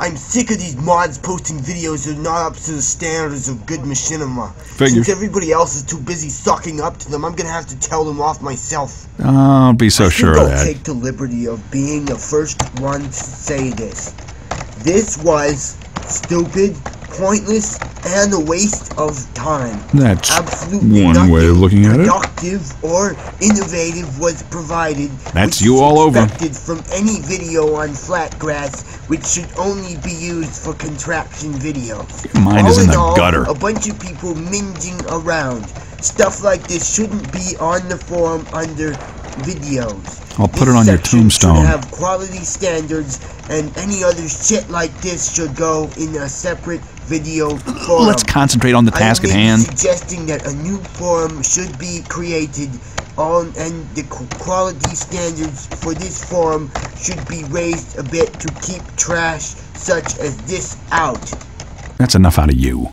I'm sick of these mods posting videos that are not up to the standards of good machinima. Figures. Since everybody else is too busy sucking up to them, I'm gonna have to tell them off myself. Don't be so I sure think of I'll that. take the liberty of being the first one to say this. This was stupid, pointless, and a waste of time. That's Absolutely one nothing way of looking at it. productive or innovative was provided. That's you all over. expected from any video on Flatgrass, which should only be used for contraption videos. Your mind is all in in the all, gutter. A bunch of people minging around. Stuff like this shouldn't be on the forum under videos. I'll put This it on your tombstone. Should have quality standards, and any other shit like this should go in a separate video forum. Let's concentrate on the task at hand. suggesting that a new forum should be created on and the quality standards for this forum should be raised a bit to keep trash such as this out. That's enough out of you.